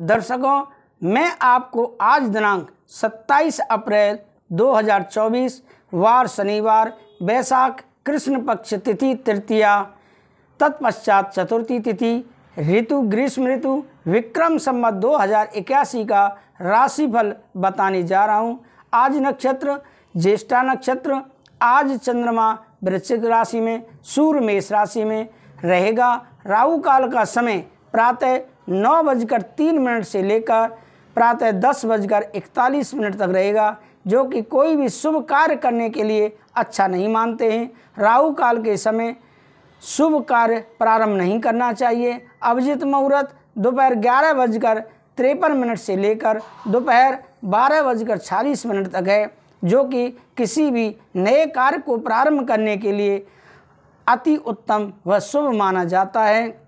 दर्शकों, मैं आपको आज दिनांक 27 अप्रैल 2024 वार शनिवार वैशाख कृष्ण पक्ष तिथि, तृतीया, तत्पश्चात चतुर्थी तिथि, ऋतु, ग्रीष्म ऋतु, विक्रम संवत दो का राशिफल बताने जा रहा हूँ। आज नक्षत्र, ज्येष्ठा नक्षत्र, आज चंद्रमा वृश्चिक राशि में, सूर्य मेष राशि में रहेगा। राहु काल का समय प्रातः नौ बजकर तीन मिनट से लेकर प्रातः दस बजकर इकतालीस मिनट तक रहेगा, जो कि कोई भी शुभ कार्य करने के लिए अच्छा नहीं मानते हैं। राहु काल के समय शुभ कार्य प्रारंभ नहीं करना चाहिए। अभिजित मुहूर्त दोपहर ग्यारह बजकर तिरपन मिनट से लेकर दोपहर बारह बजकर छियालीस मिनट तक है, जो कि किसी भी नए कार्य को प्रारंभ करने के लिए अति उत्तम व शुभ माना जाता है।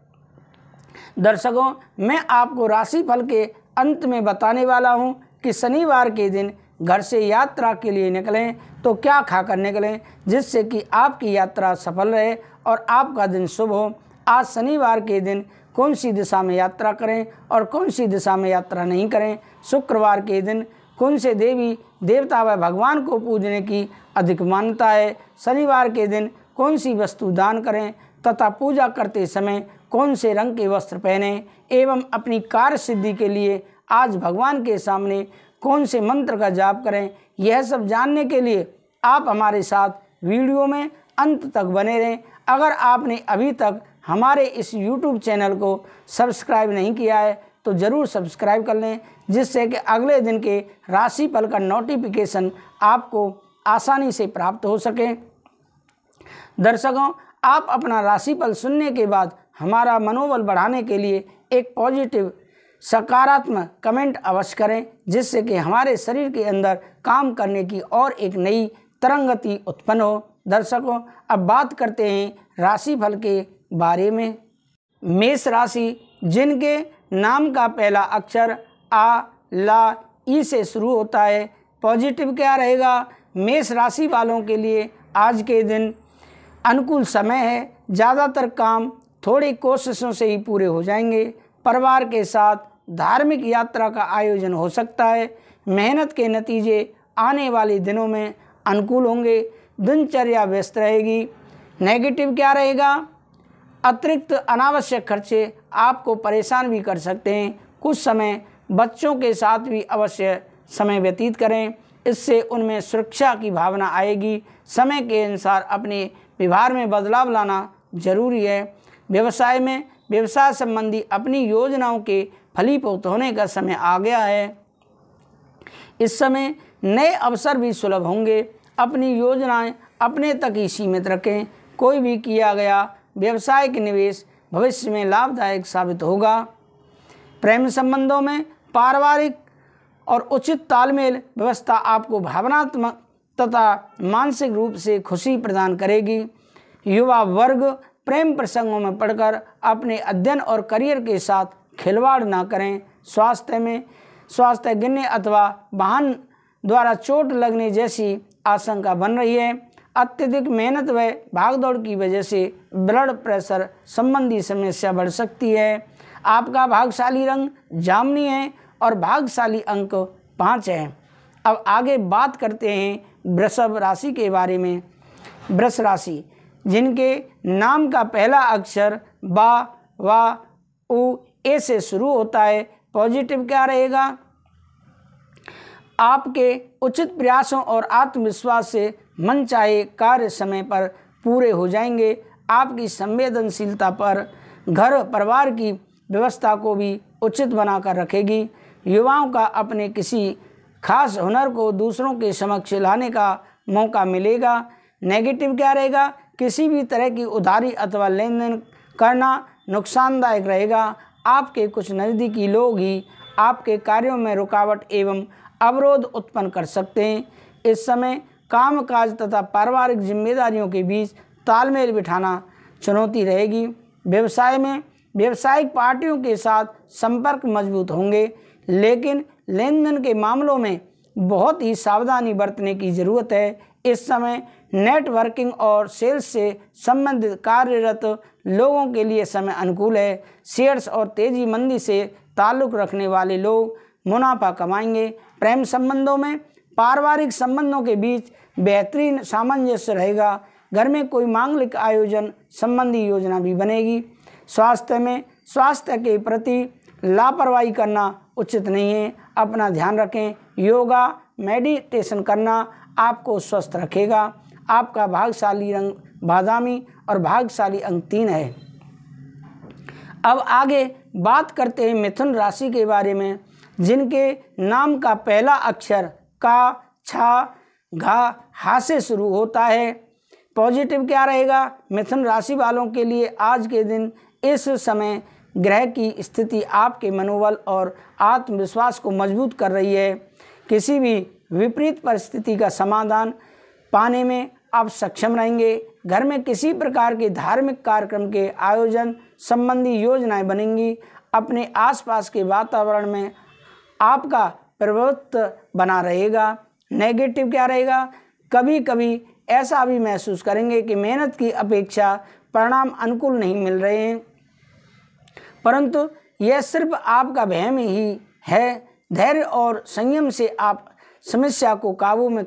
दर्शकों, मैं आपको राशिफल के अंत में बताने वाला हूँ कि शनिवार के दिन घर से यात्रा के लिए निकलें तो क्या खाकर निकलें, जिससे कि आपकी यात्रा सफल रहे और आपका दिन शुभ हो। आज शनिवार के दिन कौन सी दिशा में यात्रा करें और कौन सी दिशा में यात्रा नहीं करें? शुक्रवार के दिन कौन से देवी, देवता व भगवान को पूजने की अधिक मान्यता है? शनिवार के दिन कौन सी वस्तु दान करें तथा पूजा करते समय कौन से रंग के वस्त्र पहने एवं अपनी कार्य सिद्धि के लिए आज भगवान के सामने कौन से मंत्र का जाप करें, यह सब जानने के लिए आप हमारे साथ वीडियो में अंत तक बने रहें। अगर आपने अभी तक हमारे इस YouTube चैनल को सब्सक्राइब नहीं किया है तो ज़रूर सब्सक्राइब कर लें, जिससे कि अगले दिन के राशिफल का नोटिफिकेशन आपको आसानी से प्राप्त हो सके। दर्शकों, आप अपना राशिफल सुनने के बाद हमारा मनोबल बढ़ाने के लिए एक पॉजिटिव, सकारात्मक कमेंट अवश्य करें, जिससे कि हमारे शरीर के अंदर काम करने की और एक नई तरंगति उत्पन्न हो। दर्शकों, अब बात करते हैं राशिफल के बारे में। मेष राशि, जिनके नाम का पहला अक्षर आ, ला, ई से शुरू होता है, पॉजिटिव क्या रहेगा? मेष राशि वालों के लिए आज के दिन अनुकूल समय है, ज़्यादातर काम थोड़ी कोशिशों से ही पूरे हो जाएँगे। परिवार के साथ धार्मिक यात्रा का आयोजन हो सकता है। मेहनत के नतीजे आने वाले दिनों में अनुकूल होंगे। दिनचर्या व्यस्त रहेगी। नेगेटिव क्या रहेगा? अतिरिक्त अनावश्यक खर्चे आपको परेशान भी कर सकते हैं। कुछ समय बच्चों के साथ भी अवश्य समय व्यतीत करें। इससे उनमें सुरक्षा की भावना आएगी। समय के अनुसार अपने व्यवहार में बदलाव लाना ज़रूरी है। व्यवसाय में व्यवसाय संबंधी अपनी योजनाओं के फलीभूत होने का समय आ गया है। इस समय नए अवसर भी सुलभ होंगे। अपनी योजनाएँ अपने तक ही सीमित रखें। कोई भी किया गया व्यवसायिक निवेश भविष्य में लाभदायक साबित होगा। प्रेम संबंधों में पारिवारिक और उचित तालमेल व्यवस्था आपको भावनात्मक तथा मानसिक रूप से खुशी प्रदान करेगी। युवा वर्ग प्रेम प्रसंगों में पढ़कर अपने अध्ययन और करियर के साथ खिलवाड़ ना करें। स्वास्थ्य में, स्वास्थ्य गिरने अथवा वाहन द्वारा चोट लगने जैसी आशंका बन रही है। अत्यधिक मेहनत व भागदौड़ की वजह से ब्लड प्रेशर संबंधी समस्या बढ़ सकती है। आपका भागशाली रंग जामनी है और भागशाली अंक पाँच है। अब आगे बात करते हैं वृषभ राशि के बारे में। वृष राशि जिनके नाम का पहला अक्षर बा, वा, उ, ए से शुरू होता है पॉजिटिव क्या रहेगा? आपके उचित प्रयासों और आत्मविश्वास से मन चाहे कार्य समय पर पूरे हो जाएँगे। आपकी संवेदनशीलता पर घर परिवार की व्यवस्था को भी उचित बनाकर रखेगी। युवाओं का अपने किसी खास हुनर को दूसरों के समक्ष लाने का मौका मिलेगा। नेगेटिव क्या रहेगा? किसी भी तरह की उधारी अथवा लेन देन करना नुकसानदायक रहेगा। आपके कुछ नज़दीकी लोग ही आपके कार्यों में रुकावट एवं अवरोध उत्पन्न कर सकते हैं। इस समय काम काज तथा पारिवारिक जिम्मेदारियों के बीच तालमेल बिठाना चुनौती रहेगी। व्यवसाय में व्यवसायिक पार्टियों के साथ संपर्क मज़बूत होंगे, लेकिन लेन देन के मामलों में बहुत ही सावधानी बरतने की ज़रूरत है। इस समय नेटवर्किंग और सेल्स से संबंधित कार्यरत लोगों के लिए समय अनुकूल है। शेयर्स और तेज़ी मंदी से ताल्लुक़ रखने वाले लोग मुनाफा कमाएँगे। प्रेम संबंधों में पारिवारिक संबंधों के बीच बेहतरीन सामंजस्य रहेगा। घर में कोई मांगलिक आयोजन संबंधी योजना भी बनेगी। स्वास्थ्य में स्वास्थ्य के प्रति लापरवाही करना उचित नहीं है। अपना ध्यान रखें। योगा, मेडिटेशन करना आपको स्वस्थ रखेगा। आपका भागशाली रंग बादामी और भागशाली अंक तीन है। अब आगे बात करते हैं मिथुन राशि के बारे में, जिनके नाम का पहला अक्षर का, छा, घा, हा से शुरू होता है। पॉजिटिव क्या रहेगा? मिथुन राशि वालों के लिए आज के दिन इस समय ग्रह की स्थिति आपके मनोबल और आत्मविश्वास को मज़बूत कर रही है। किसी भी विपरीत परिस्थिति का समाधान पाने में आप सक्षम रहेंगे। घर में किसी प्रकार के धार्मिक कार्यक्रम के आयोजन संबंधी योजनाएँ बनेंगी। अपने आसपास के वातावरण में आपका प्रभुत्व बना रहेगा। नेगेटिव क्या रहेगा? कभी कभी ऐसा भी महसूस करेंगे कि मेहनत की अपेक्षा परिणाम अनुकूल नहीं मिल रहे हैं। परंतु यह सिर्फ़ आपका वहम ही है। धैर्य और संयम से आप समस्या को काबू में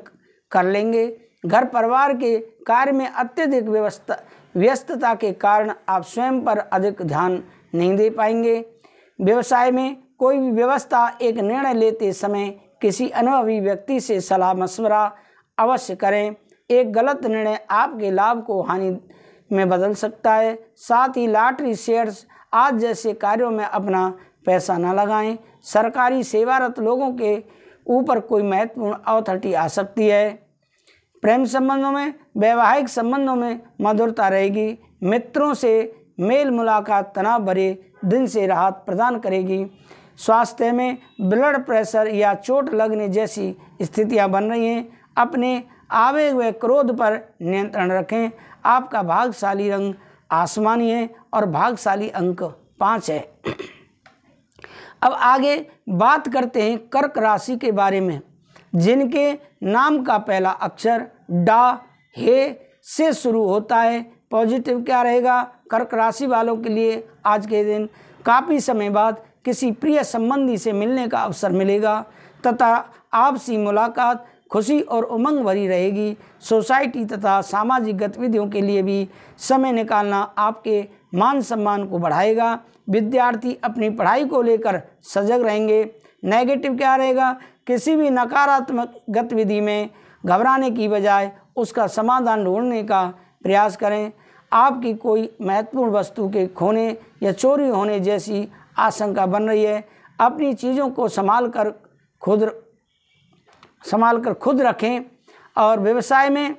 कर लेंगे। घर परिवार के कार्य में अत्यधिक व्यवस्था, व्यस्तता के कारण आप स्वयं पर अधिक ध्यान नहीं दे पाएँगे। व्यवसाय में कोई भी व्यवस्था एक निर्णय लेते समय किसी अनुभवी व्यक्ति से सलाह मशवरा अवश्य करें। एक गलत निर्णय आपके लाभ को हानि में बदल सकता है। साथ ही लॉटरी शेयर्स आज जैसे कार्यों में अपना पैसा न लगाएँ। सरकारी सेवारत लोगों के ऊपर कोई महत्वपूर्ण अथॉरिटी आ सकती है। प्रेम संबंधों में, वैवाहिक संबंधों में मधुरता रहेगी। मित्रों से मेल मुलाकात, तनाव भरे दिन से राहत प्रदान करेगी। स्वास्थ्य में ब्लड प्रेशर या चोट लगने जैसी स्थितियाँ बन रही हैं। अपने आवेग व क्रोध पर नियंत्रण रखें। आपका भागशाली रंग आसमानी है और भागशाली अंक पाँच है। अब आगे बात करते हैं कर्क राशि के बारे में। जिनके नाम का पहला अक्षर डा, हे से शुरू होता है। पॉजिटिव क्या रहेगा? कर्क राशि वालों के लिए आज के दिन काफ़ी समय बाद किसी प्रिय संबंधी से मिलने का अवसर मिलेगा। तथा आपसी मुलाकात खुशी और उमंग भरी रहेगी। सोसाइटी तथा सामाजिक गतिविधियों के लिए भी समय निकालना आपके मान सम्मान को बढ़ाएगा। विद्यार्थी अपनी पढ़ाई को लेकर सजग रहेंगे। नेगेटिव क्या रहेगा? किसी भी नकारात्मक गतिविधि में घबराने की बजाय उसका समाधान ढूँढने का प्रयास करें। आपकी कोई महत्वपूर्ण वस्तु के खोने या चोरी होने जैसी आशंका बन रही है, अपनी चीज़ों को संभाल कर खुद संभाल कर खुद रखें और व्यवसाय में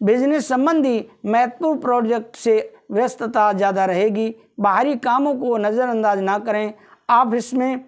बिज़नेस संबंधी महत्वपूर्ण प्रोजेक्ट से व्यस्तता ज़्यादा रहेगी। बाहरी कामों को नज़रअंदाज ना करें। ऑफ़िस में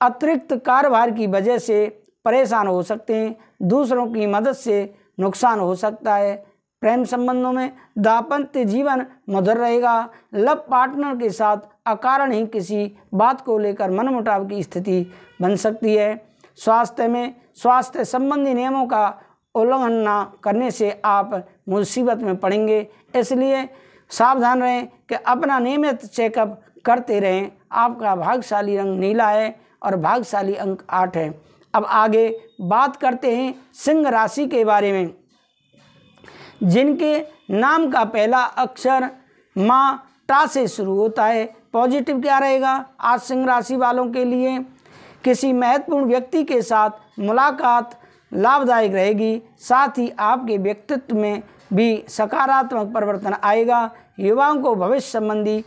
अतिरिक्त कारोबार की वजह से परेशान हो सकते हैं, दूसरों की मदद से नुकसान हो सकता है। प्रेम संबंधों में दाम्पत्य जीवन मधुर रहेगा। लव पार्टनर के साथ अकारण ही किसी बात को लेकर मनमुटाव की स्थिति बन सकती है। स्वास्थ्य में स्वास्थ्य संबंधी नियमों का उल्लंघन न करने से आप मुसीबत में पड़ेंगे। इसलिए सावधान रहें कि अपना नियमित चेकअप करते रहें। आपका भागशाली रंग नीला है और भागशाली अंक आठ है। अब आगे बात करते हैं सिंह राशि के बारे में। जिनके नाम का पहला अक्षर माँ टा से शुरू होता है पॉजिटिव क्या रहेगा? आज सिंह राशि वालों के लिए किसी महत्वपूर्ण व्यक्ति के साथ मुलाकात लाभदायक रहेगी। साथ ही आपके व्यक्तित्व में भी सकारात्मक परिवर्तन आएगा। युवाओं को भविष्य संबंधी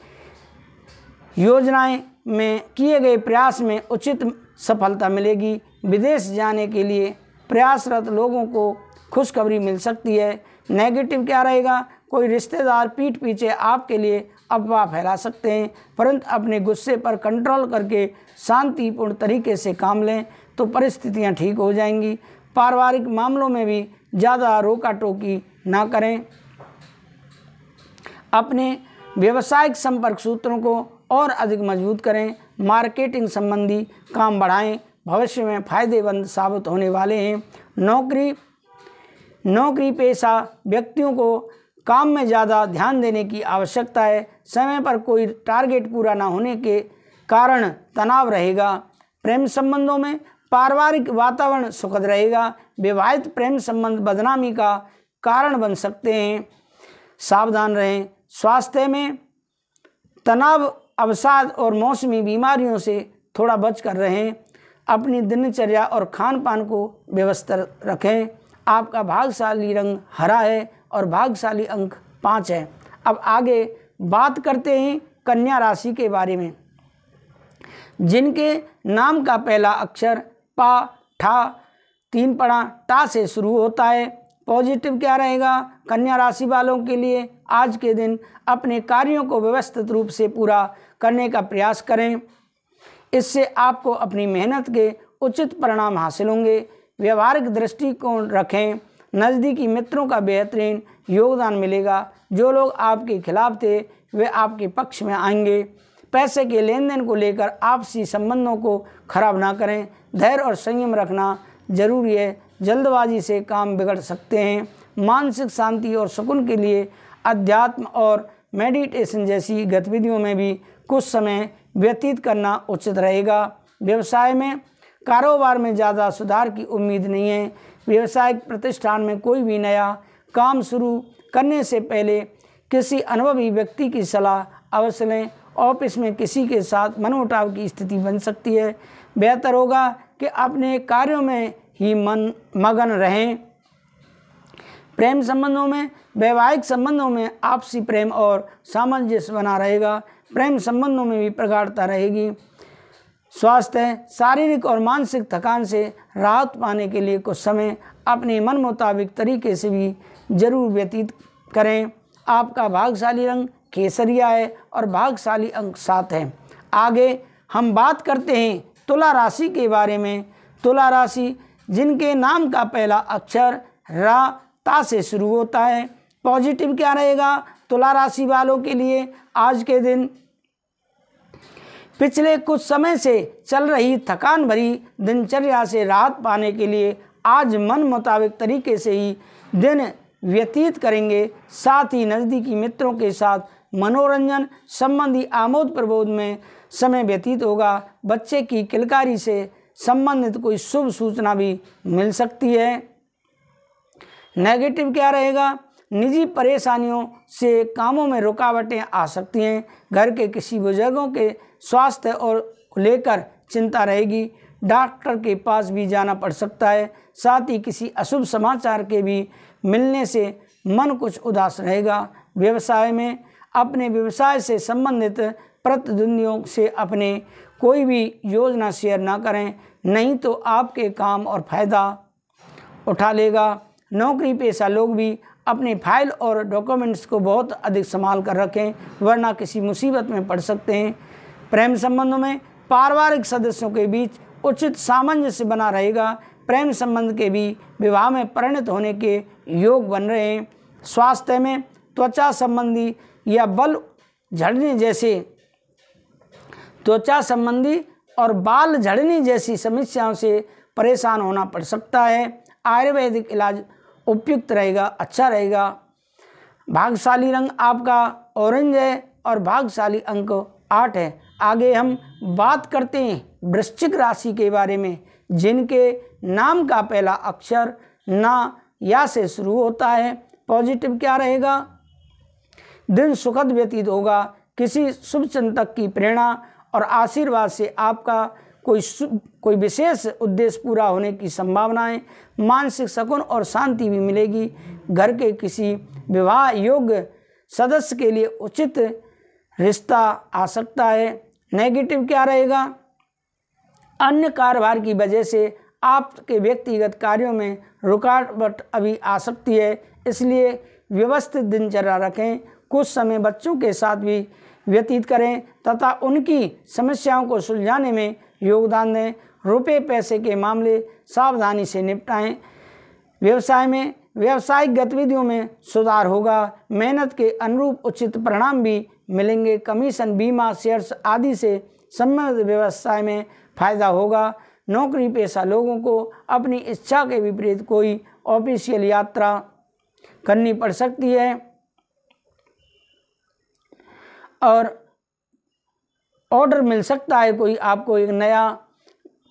योजनाएँ में किए गए प्रयास में उचित सफलता मिलेगी। विदेश जाने के लिए प्रयासरत लोगों को खुशखबरी मिल सकती है। नेगेटिव क्या रहेगा? कोई रिश्तेदार पीठ पीछे आपके लिए अफवाह फैला सकते हैं, परंतु अपने गुस्से पर कंट्रोल करके शांतिपूर्ण तरीके से काम लें तो परिस्थितियाँ ठीक हो जाएँगी। पारिवारिक मामलों में भी ज़्यादा रोका टोकी ना करें। अपने व्यवसायिक संपर्क सूत्रों को और अधिक मज़बूत करें। मार्केटिंग संबंधी काम बढ़ाएँ। भविष्य में फ़ायदेमंद साबित होने वाले हैं। नौकरी नौकरी पेशा व्यक्तियों को काम में ज़्यादा ध्यान देने की आवश्यकता है। समय पर कोई टारगेट पूरा ना होने के कारण तनाव रहेगा। प्रेम संबंधों में पारिवारिक वातावरण सुखद रहेगा। विवाहित प्रेम संबंध बदनामी का कारण बन सकते हैं। सावधान रहें। स्वास्थ्य में तनाव, अवसाद और मौसमी बीमारियों से थोड़ा बच कर रहें। अपनी दिनचर्या और खान पान को व्यवस्थित रखें। आपका भागशाली रंग हरा है और भागशाली अंक पाँच है। अब आगे बात करते हैं कन्या राशि के बारे में। जिनके नाम का पहला अक्षर पा, ठा, तीन पड़ा, टा से शुरू होता है। पॉजिटिव क्या रहेगा? कन्या राशि वालों के लिए आज के दिन अपने कार्यों को व्यवस्थित रूप से पूरा करने का प्रयास करें। इससे आपको अपनी मेहनत के उचित परिणाम हासिल होंगे। व्यवहारिक दृष्टिकोण रखें। नज़दीकी मित्रों का बेहतरीन योगदान मिलेगा। जो लोग आपके खिलाफ थे, वे आपके पक्ष में आएँगे। पैसे के लेन देन को लेकर आपसी संबंधों को खराब ना करें। धैर्य और संयम रखना ज़रूरी है। जल्दबाजी से काम बिगड़ सकते हैं। मानसिक शांति और सुकून के लिए अध्यात्म और मेडिटेशन जैसी गतिविधियों में भी कुछ समय व्यतीत करना उचित रहेगा। व्यवसाय में कारोबार में ज़्यादा सुधार की उम्मीद नहीं है। व्यवसायिक प्रतिष्ठान में कोई भी नया काम शुरू करने से पहले किसी अनुभवी व्यक्ति की सलाह अवश्य लें। ऑफ़िस में किसी के साथ मनमुटाव की स्थिति बन सकती है। बेहतर होगा कि अपने कार्यों में ही मन मगन रहें। प्रेम संबंधों में, वैवाहिक संबंधों में आपसी प्रेम और सामंजस्य बना रहेगा। प्रेम संबंधों में भी प्रगाढ़ता रहेगी। स्वास्थ्य शारीरिक और मानसिक थकान से राहत पाने के लिए कुछ समय अपने मन मुताबिक तरीके से भी ज़रूर व्यतीत करें। आपका भागशाली रंग केसरिया है और भागशाली अंक सात है। आगे हम बात करते हैं तुला राशि के बारे में। तुला राशि, जिनके नाम का पहला अक्षर रा ता से शुरू होता है। पॉजिटिव क्या रहेगा? तुला राशि वालों के लिए आज के दिन पिछले कुछ समय से चल रही थकान भरी दिनचर्या से राहत पाने के लिए आज मन मुताबिक तरीके से ही दिन व्यतीत करेंगे। साथ ही नज़दीकी मित्रों के साथ मनोरंजन संबंधी आमोद प्रबोध में समय व्यतीत होगा। बच्चे की किलकारी से संबंधित कोई शुभ सूचना भी मिल सकती है। नेगेटिव क्या रहेगा? निजी परेशानियों से कामों में रुकावटें आ सकती हैं। घर के किसी बुज़ुर्गों के स्वास्थ्य और लेकर चिंता रहेगी। डॉक्टर के पास भी जाना पड़ सकता है। साथ ही किसी अशुभ समाचार के भी मिलने से मन कुछ उदास रहेगा। व्यवसाय में अपने व्यवसाय से संबंधित प्रतिद्वंदियों से अपने कोई भी योजना शेयर ना करें। नहीं तो आपके काम और फ़ायदा उठा लेगा। नौकरी पेशा लोग भी अपने फ़ाइल और डॉक्यूमेंट्स को बहुत अधिक संभाल कर रखें, वरना किसी मुसीबत में पड़ सकते हैं। प्रेम संबंधों में पारिवारिक सदस्यों के बीच उचित सामंजस्य बना रहेगा। प्रेम संबंध के भी विवाह में परिणत होने के योग बन रहे हैं। स्वास्थ्य में त्वचा संबंधी या बल झड़ने जैसे, त्वचा संबंधी और बाल झड़ने जैसी समस्याओं से परेशान होना पड़ सकता है। आयुर्वेदिक इलाज उपयुक्त रहेगा अच्छा रहेगा। भागशाली रंग आपका ऑरेंज है और भागशाली अंक आठ है। आगे हम बात करते हैं वृश्चिक राशि के बारे में, जिनके नाम का पहला अक्षर ना या से शुरू होता है। पॉजिटिव क्या रहेगा? दिन सुखद व्यतीत होगा, किसी शुभ चिंतक की प्रेरणा और आशीर्वाद से आपका कोई कोई विशेष उद्देश्य पूरा होने की संभावनाएँ, मानसिक सकून और शांति भी मिलेगी। घर के किसी विवाह योग्य सदस्य के लिए उचित रिश्ता आ सकता है। नेगेटिव क्या रहेगा? अन्य कारोबार की वजह से आपके व्यक्तिगत कार्यों में रुकावट अभी आ सकती है। इसलिए व्यवस्थित दिनचर्या रखें, कुछ समय बच्चों के साथ भी व्यतीत करें तथा उनकी समस्याओं को सुलझाने में योगदान दें रुपये पैसे के मामले सावधानी से निपटाएँ। व्यवसाय में, व्यावसायिक गतिविधियों में सुधार होगा। मेहनत के अनुरूप उचित परिणाम भी मिलेंगे। कमीशन, बीमा, शेयर्स आदि से संबंधित व्यवसाय में फ़ायदा होगा। नौकरी पेशा लोगों को अपनी इच्छा के विपरीत कोई ऑफिशियल यात्रा करनी पड़ सकती है। और ऑर्डर मिल सकता है, कोई आपको एक नया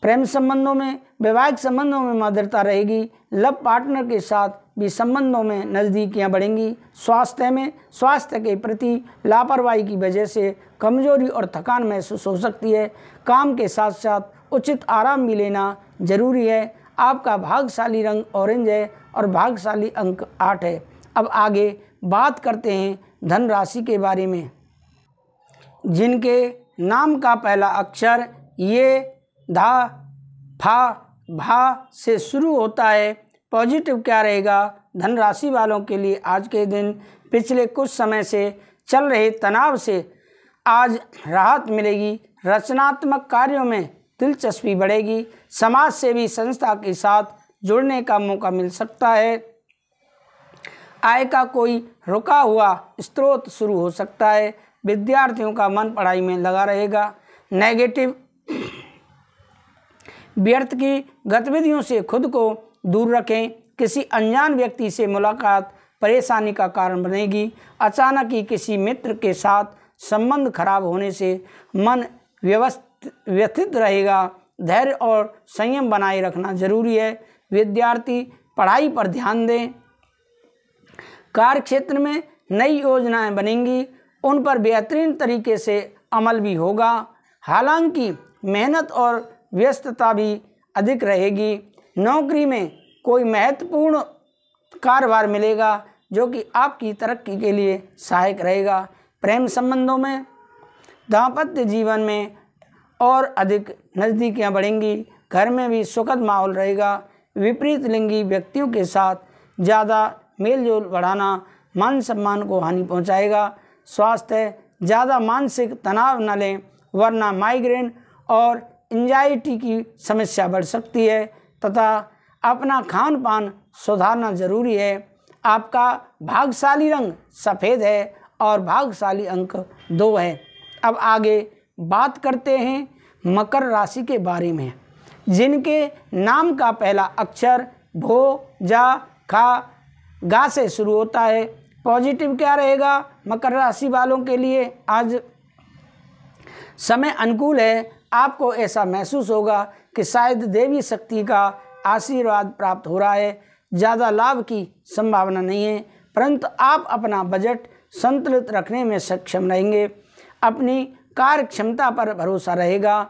प्रेम संबंधों में, वैवाहिक संबंधों में मधुरता रहेगी। लव पार्टनर के साथ भी संबंधों में नज़दीकियाँ बढ़ेंगी। स्वास्थ्य में, स्वास्थ्य के प्रति लापरवाही की वजह से कमज़ोरी और थकान महसूस हो सकती है। काम के साथ साथ उचित आराम भी लेना ज़रूरी है। आपका भागशाली रंग ऑरेंज है और भागशाली अंक आठ है। अब आगे बात करते हैं धन राशि के बारे में, जिनके नाम का पहला अक्षर ये, धा, फा, भा से शुरू होता है। पॉजिटिव क्या रहेगा? धनराशि वालों के लिए आज के दिन पिछले कुछ समय से चल रहे तनाव से आज राहत मिलेगी। रचनात्मक कार्यों में दिलचस्पी बढ़ेगी। समाज सेवी संस्था के साथ जुड़ने का मौका मिल सकता है। आय का कोई रुका हुआ स्रोत शुरू हो सकता है। विद्यार्थियों का मन पढ़ाई में लगा रहेगा। नेगेटिव व्यर्थ की गतिविधियों से खुद को दूर रखें। किसी अनजान व्यक्ति से मुलाकात परेशानी का कारण बनेगी। अचानक ही किसी मित्र के साथ संबंध खराब होने से मन व्यवस्थित व्यथित रहेगा। धैर्य और संयम बनाए रखना ज़रूरी है। विद्यार्थी पढ़ाई पर ध्यान दें। कार्य क्षेत्र में नई योजनाएँ बनेंगी। उन पर बेहतरीन तरीके से अमल भी होगा। हालाँकि मेहनत और व्यस्तता भी अधिक रहेगी। नौकरी में कोई महत्वपूर्ण कारोबार मिलेगा, जो कि आपकी तरक्की के लिए सहायक रहेगा। प्रेम संबंधों में दाम्पत्य जीवन में और अधिक नज़दीकियाँ बढ़ेंगी। घर में भी सुखद माहौल रहेगा। विपरीत लिंगी व्यक्तियों के साथ ज़्यादा मेल जोल बढ़ाना मान सम्मान को हानि पहुंचाएगा। स्वास्थ्य ज़्यादा मानसिक तनाव न लें, वरना माइग्रेन और एंजाइटी की समस्या बढ़ सकती है। तथा अपना खान पान सुधारना ज़रूरी है। आपका भागशाली रंग सफ़ेद है और भागशाली अंक दो है। अब आगे बात करते हैं मकर राशि के बारे में, जिनके नाम का पहला अक्षर भो, जा, खा, गा से शुरू होता है। पॉजिटिव क्या रहेगा मकर राशि वालों के लिए? आज समय अनुकूल है। आपको ऐसा महसूस होगा कि शायद देवी शक्ति का आशीर्वाद प्राप्त हो रहा है। ज़्यादा लाभ की संभावना नहीं है, परंतु आप अपना बजट संतुलित रखने में सक्षम रहेंगे। अपनी कार्य क्षमता पर भरोसा रहेगा।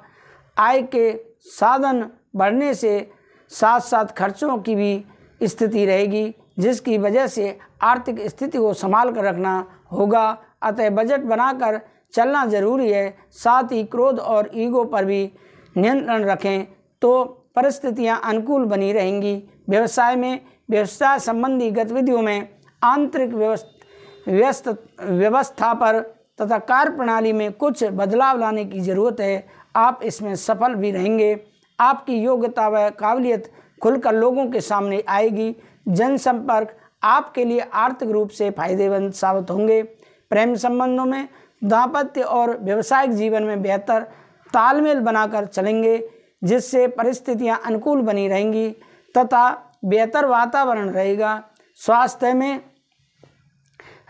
आय के साधन बढ़ने से साथ साथ खर्चों की भी स्थिति रहेगी, जिसकी वजह से आर्थिक स्थिति को संभाल कर रखना होगा। अतः बजट बनाकर चलना ज़रूरी है। साथ ही क्रोध और ईगो पर भी नियंत्रण रखें तो परिस्थितियाँ अनुकूल बनी रहेंगी। व्यवसाय में, व्यवसाय संबंधी गतिविधियों में आंतरिक व्यस्त, व्यवस्था पर तथा कार्य प्रणाली में कुछ बदलाव लाने की ज़रूरत है। आप इसमें सफल भी रहेंगे। आपकी योग्यता व काबिलियत खुलकर लोगों के सामने आएगी। जनसंपर्क आपके लिए आर्थिक रूप से फ़ायदेमंद साबित होंगे। प्रेम संबंधों में दाम्पत्य और व्यवसायिक जीवन में बेहतर तालमेल बनाकर चलेंगे, जिससे परिस्थितियाँ अनुकूल बनी रहेंगी तथा बेहतर वातावरण रहेगा। स्वास्थ्य में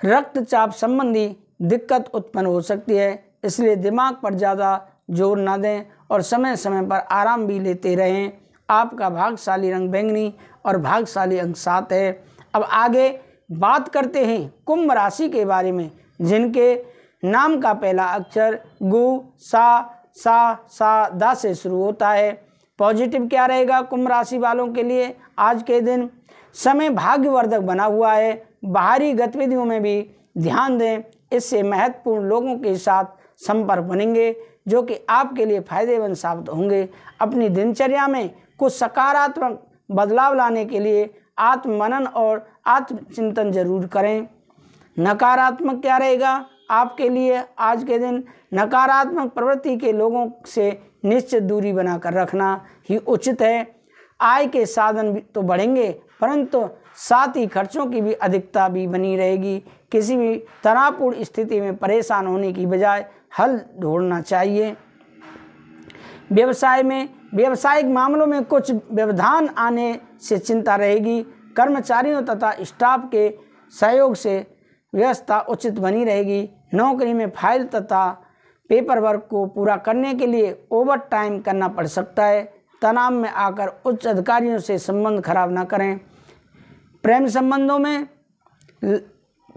रक्तचाप संबंधी दिक्कत उत्पन्न हो सकती है, इसलिए दिमाग पर ज़्यादा ज़ोर ना दें और समय समय पर आराम भी लेते रहें। आपका भागशाली रंग बैंगनी और भागशाली अंक सात है। अब आगे बात करते हैं कुंभ राशि के बारे में, जिनके नाम का पहला अक्षर गु, सा सा सा, दा से शुरू होता है। पॉजिटिव क्या रहेगा कुंभ राशि वालों के लिए? आज के दिन समय भाग्यवर्धक बना हुआ है। बाहरी गतिविधियों में भी ध्यान दें, इससे महत्वपूर्ण लोगों के साथ संपर्क बनेंगे, जो कि आपके लिए फ़ायदेमंद साबित होंगे। अपनी दिनचर्या में कुछ सकारात्मक बदलाव लाने के लिए आत्मनन और आत्मचिंतन ज़रूर करें। नकारात्मक क्या रहेगा? आपके लिए आज के दिन नकारात्मक प्रवृत्ति के लोगों से निश्चित दूरी बनाकर रखना ही उचित है। आय के साधन भी तो बढ़ेंगे, परंतु साथ ही खर्चों की भी अधिकता भी बनी रहेगी। किसी भी तनावपूर्ण स्थिति में परेशान होने की बजाय हल ढूंढना चाहिए। व्यवसाय में व्यवसायिक मामलों में कुछ व्यवधान आने से चिंता रहेगी। कर्मचारियों तथा स्टाफ के सहयोग से व्यवस्था उचित बनी रहेगी। नौकरी में फ़ाइल तथा पेपर वर्क को पूरा करने के लिए ओवर टाइम करना पड़ सकता है। तनाव में आकर उच्च अधिकारियों से संबंध खराब ना करें। प्रेम संबंधों में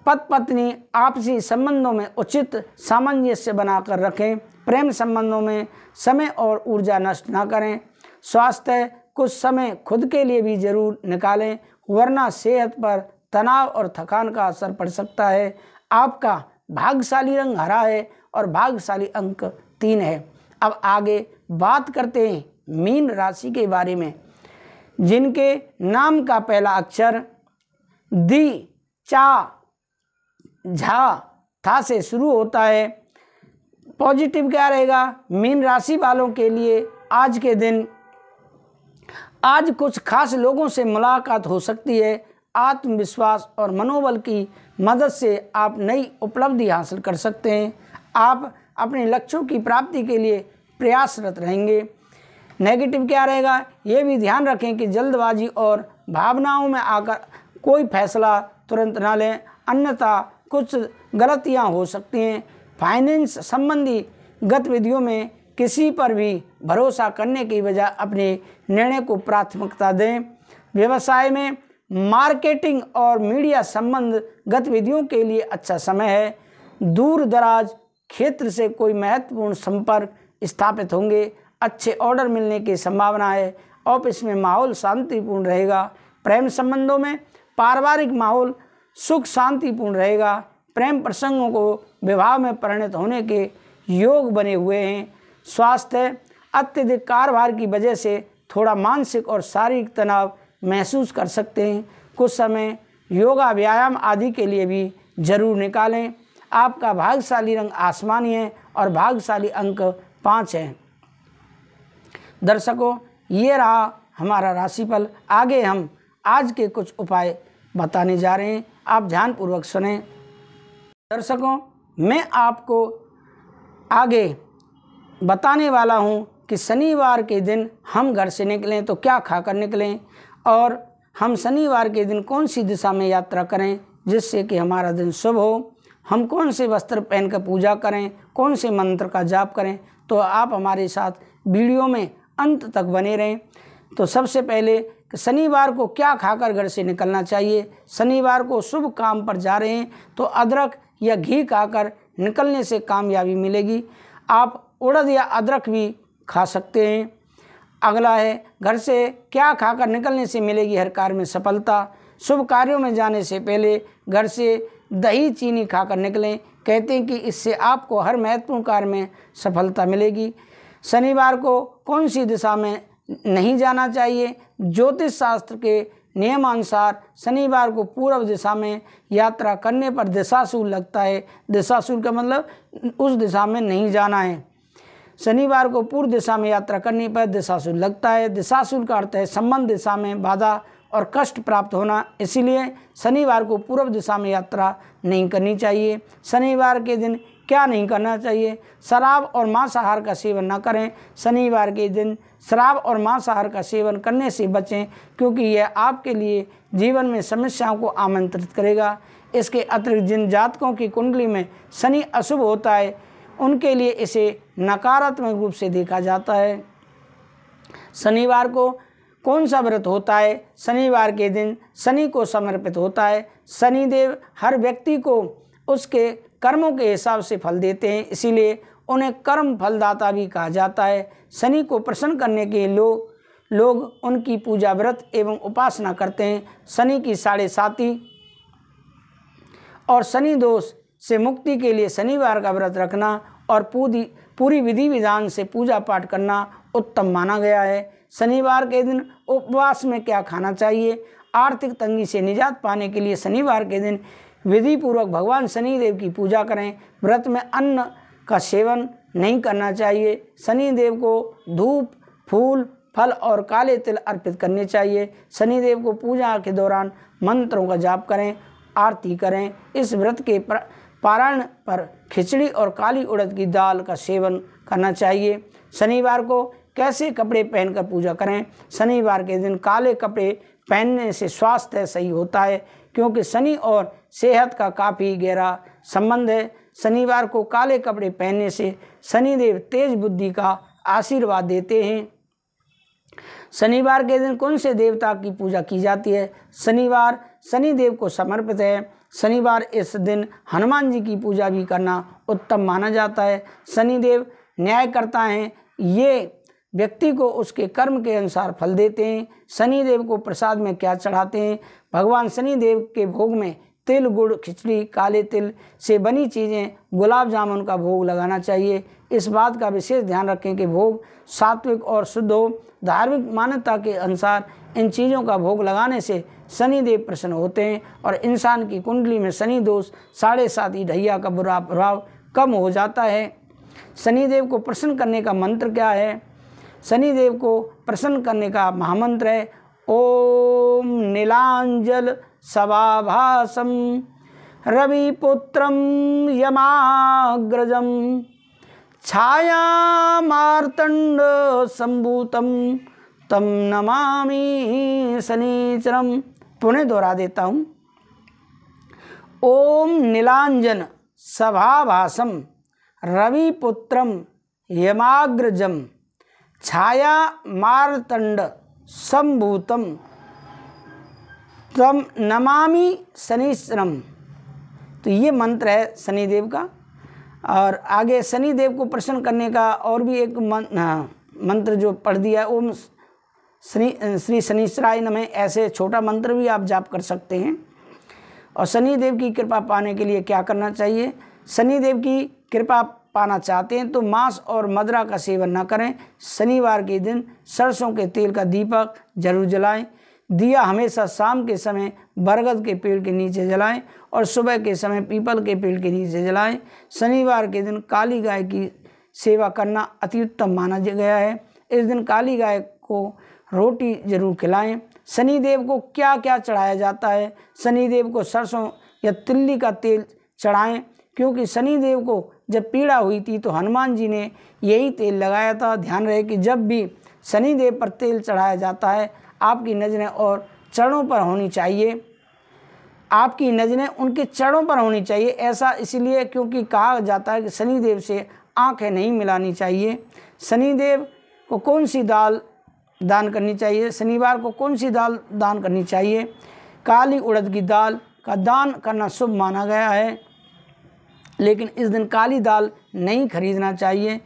पत पत्नी आपसी संबंधों में उचित सामंजस्य बनाकर रखें। प्रेम संबंधों में समय और ऊर्जा नष्ट ना करें। स्वास्थ्य कुछ समय खुद के लिए भी ज़रूर निकालें, वरना सेहत पर तनाव और थकान का असर पड़ सकता है। आपका भाग्यशाली रंग हरा है और भाग्यशाली अंक तीन है। अब आगे बात करते हैं मीन राशि के बारे में, जिनके नाम का पहला अक्षर दी चा झा था से शुरू होता है। पॉजिटिव क्या रहेगा? मीन राशि वालों के लिए आज के दिन आज कुछ खास लोगों से मुलाकात हो सकती है। आत्मविश्वास और मनोबल की मदद से आप नई उपलब्धि हासिल कर सकते हैं। आप अपने लक्ष्यों की प्राप्ति के लिए प्रयासरत रहेंगे। नेगेटिव क्या रहेगा? ये भी ध्यान रखें कि जल्दबाजी और भावनाओं में आकर कोई फैसला तुरंत ना लें। अन्यथा कुछ गलतियाँ हो सकती हैं। फाइनेंस संबंधी गतिविधियों में किसी पर भी भरोसा करने की बजाय अपने निर्णय को प्राथमिकता दें। व्यवसाय में मार्केटिंग और मीडिया संबंध गतिविधियों के लिए अच्छा समय है। दूर दराज क्षेत्र से कोई महत्वपूर्ण संपर्क स्थापित होंगे। अच्छे ऑर्डर मिलने की संभावना है। ऑफ़िस में माहौल शांतिपूर्ण रहेगा। प्रेम संबंधों में पारिवारिक माहौल सुख शांतिपूर्ण रहेगा। प्रेम प्रसंगों को विवाह में परिणत होने के योग बने हुए हैं। स्वास्थ्य अत्यधिक कारोबार की वजह से थोड़ा मानसिक और शारीरिक तनाव महसूस कर सकते हैं। कुछ समय योगा, व्यायाम आदि के लिए भी ज़रूर निकालें। आपका भाग्यशाली रंग आसमानी है और भाग्यशाली अंक पाँच है। दर्शकों, ये रहा हमारा राशिफल। आगे हम आज के कुछ उपाय बताने जा रहे हैं। आप ध्यानपूर्वक सुने। दर्शकों, मैं आपको आगे बताने वाला हूँ कि शनिवार के दिन हम घर से निकलें तो क्या खाकर निकलें और हम शनिवार के दिन कौन सी दिशा में यात्रा करें जिससे कि हमारा दिन शुभ हो। हम कौन से वस्त्र पहनकर पूजा करें, कौन से मंत्र का जाप करें तो आप हमारे साथ वीडियो में अंत तक बने रहें। तो सबसे पहले शनिवार को क्या खाकर घर से निकलना चाहिए? शनिवार को शुभ काम पर जा रहे हैं तो अदरक या घी खाकर निकलने से कामयाबी मिलेगी। आप उड़द या अदरक भी खा सकते हैं। अगला है, घर से क्या खाकर निकलने से मिलेगी हर कार्य में सफलता। शुभ कार्यों में जाने से पहले घर से दही, चीनी खाकर निकलें। कहते हैं कि इससे आपको हर महत्वपूर्ण कार्य में सफलता मिलेगी। शनिवार को कौन सी दिशा में नहीं जाना चाहिए? ज्योतिष शास्त्र के नियमानुसार शनिवार को पूर्व दिशा में यात्रा करने पर दिशाशूल लगता है। दिशाशूल का मतलब उस दिशा में नहीं जाना है। शनिवार को पूर्व दिशा में यात्रा करने पर दिशाशूल लगता है। दिशाशूल का अर्थ है संबंध दिशा में बाधा और कष्ट प्राप्त होना। इसीलिए शनिवार को पूर्व दिशा में यात्रा नहीं करनी चाहिए। शनिवार के दिन क्या नहीं करना चाहिए? शराब और मांसाहार का सेवन न करें। शनिवार के दिन शराब और मांसाहार का सेवन करने से बचें, क्योंकि यह आपके लिए जीवन में समस्याओं को आमंत्रित करेगा। इसके अतिरिक्त जिन जातकों की कुंडली में शनि अशुभ होता है, उनके लिए इसे नकारात्मक रूप से देखा जाता है। शनिवार को कौन सा व्रत होता है? शनिवार के दिन शनि को समर्पित होता है। शनिदेव हर व्यक्ति को उसके कर्मों के हिसाब से फल देते हैं, इसीलिए उन्हें कर्म फलदाता भी कहा जाता है। शनि को प्रसन्न करने के लोग लोग उनकी पूजा व्रत एवं उपासना करते हैं। शनि की साढ़े साती और शनि दोष से मुक्ति के लिए शनिवार का व्रत रखना और पूरी पूरी विधि विधान से पूजा पाठ करना उत्तम माना गया है। शनिवार के दिन उपवास में क्या खाना चाहिए? आर्थिक तंगी से निजात पाने के लिए शनिवार के दिन विधि पूर्वक भगवान शनिदेव की पूजा करें। व्रत में अन्न का सेवन नहीं करना चाहिए। शनिदेव को धूप, फूल, फल और काले तिल अर्पित करने चाहिए। शनिदेव को पूजा के दौरान मंत्रों का जाप करें, आरती करें। इस व्रत के पारायण पर खिचड़ी और काली उड़द की दाल का सेवन करना चाहिए। शनिवार को कैसे कपड़े पहनकर पूजा करें? शनिवार के दिन काले कपड़े पहनने से स्वास्थ्य सही होता है, क्योंकि शनि और सेहत का काफ़ी गहरा संबंध है। शनिवार को काले कपड़े पहनने से शनिदेव तेज बुद्धि का आशीर्वाद देते हैं। शनिवार के दिन कौन से देवता की पूजा की जाती है? शनिवार शनिदेव को समर्पित है। शनिवार इस दिन हनुमान जी की पूजा भी करना उत्तम माना जाता है। शनिदेव न्याय करता है। ये व्यक्ति को उसके कर्म के अनुसार फल देते हैं, शनिदेव को प्रसाद में क्या चढ़ाते हैं? भगवान शनिदेव के भोग में तिल, गुड़, खिचड़ी, काले तिल से बनी चीज़ें, गुलाब जामुन का भोग लगाना चाहिए। इस बात का विशेष ध्यान रखें कि भोग सात्विक और शुद्ध हो। धार्मिक मान्यता के अनुसार इन चीज़ों का भोग लगाने से शनिदेव प्रसन्न होते हैं और इंसान की कुंडली में शनि दोष, साढ़े सात ही ढैया का बुरा प्रभाव कम हो जाता है। शनिदेव को प्रसन्न करने का मंत्र क्या है? शनिदेव को प्रसन्न करने का महामंत्र है। ओम नीलांजल सभाभासम, रविपुत्रम यमाग्रजम छाया मार्तंड संभूतम, तम नमामि शनिचरम। पुनः दोहरा देता हूँ। ओम नीलांजन सभाभासम, रविपुत्रम यमाग्रजम। छाया मारतंड संभूतम तम नमामि शनिश्रम तो ये मंत्र है शनिदेव का। और आगे शनिदेव को प्रसन्न करने का और भी एक हाँ, मंत्र जो पढ़ दिया ओम श्री श्री शनिश्राय नमें ऐसे छोटा मंत्र भी आप जाप कर सकते हैं। और शनिदेव की कृपा पाने के लिए क्या करना चाहिए? शनिदेव की कृपा पाना चाहते हैं तो मांस और मदरा का सेवन न करें। शनिवार के दिन सरसों के तेल का दीपक ज़रूर जलाएँ। दिया हमेशा शाम के समय बरगद के पेड़ के नीचे जलाएँ और सुबह के समय पीपल के पेड़ के नीचे जलाएँ। शनिवार के दिन काली गाय की सेवा करना अति उत्तम माना गया है। इस दिन काली गाय को रोटी ज़रूर खिलाएँ। शनिदेव को क्या क्या चढ़ाया जाता है? शनिदेव को सरसों या तिल्ली का तेल चढ़ाएँ, क्योंकि शनिदेव को जब पीड़ा हुई थी तो हनुमान जी ने यही तेल लगाया था। ध्यान रहे कि जब भी शनिदेव पर तेल चढ़ाया जाता है, आपकी नज़रें और चरणों पर होनी चाहिए। आपकी नज़रें उनके चरणों पर होनी चाहिए, ऐसा इसलिए क्योंकि कहा जाता है कि शनिदेव से आँखें नहीं मिलानी चाहिए। शनिदेव को कौन सी दाल दान करनी चाहिए? शनिवार को कौन सी दाल दान करनी चाहिए? काली उड़द की दाल का दान करना शुभ माना गया है। लेकिन इस दिन काली दाल नहीं खरीदना चाहिए।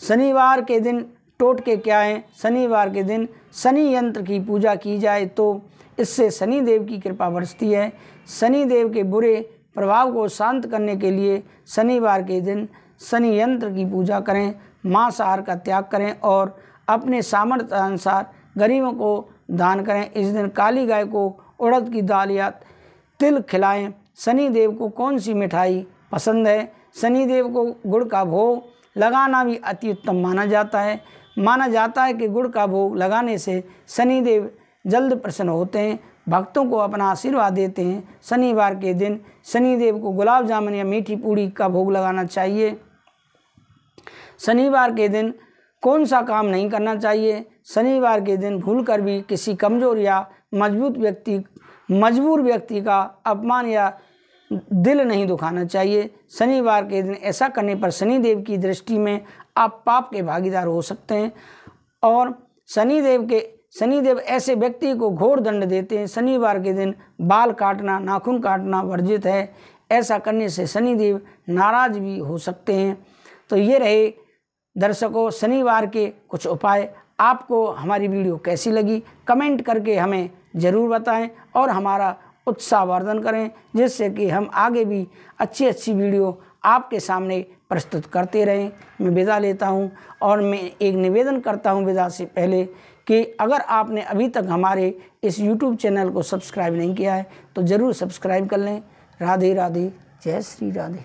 शनिवार के दिन टोटके क्या हैं? शनिवार के दिन शनि यंत्र की पूजा की जाए तो इससे शनि देव की कृपा बरसती है। शनि देव के बुरे प्रभाव को शांत करने के लिए शनिवार के दिन शनि यंत्र की पूजा करें, मांसाहार का त्याग करें और अपने सामर्थ्य अनुसार गरीबों को दान करें। इस दिन काली गाय को उड़द की दाल या तिल खिलाएँ। शनि देव को कौन सी मिठाई पसंद है। शनिदेव को गुड़ का भोग लगाना भी अति उत्तम माना जाता है। माना जाता है कि गुड़ का भोग लगाने से शनिदेव जल्द प्रसन्न होते हैं। भक्तों को अपना आशीर्वाद देते हैं। शनिवार के दिन शनिदेव को गुलाब जामुन या मीठी पूड़ी का भोग लगाना चाहिए। शनिवार के दिन कौन सा काम नहीं करना चाहिए। शनिवार के दिन भूल कर भी किसी कमज़ोर या मज़बूत व्यक्ति, मजबूर व्यक्ति का अपमान या दिल नहीं दुखाना चाहिए। शनिवार के दिन ऐसा करने पर शनिदेव की दृष्टि में आप पाप के भागीदार हो सकते हैं। और शनिदेव के, शनिदेव ऐसे व्यक्ति को घोर दंड देते हैं। शनिवार के दिन बाल काटना, नाखून काटना वर्जित है। ऐसा करने से शनिदेव नाराज़ भी हो सकते हैं। तो ये रहे दर्शकों, शनिवार के कुछ उपाय। आपको हमारी वीडियो कैसी लगी? कमेंट करके हमें ज़रूर बताएँ और हमारा उत्साहवर्धन करें, जिससे कि हम आगे भी अच्छी अच्छी वीडियो आपके सामने प्रस्तुत करते रहें। मैं विदा लेता हूँ और मैं एक निवेदन करता हूँ विदा से पहले कि अगर आपने अभी तक हमारे इस YouTube चैनल को सब्सक्राइब नहीं किया है तो ज़रूर सब्सक्राइब कर लें। राधे राधे जय श्री राधे।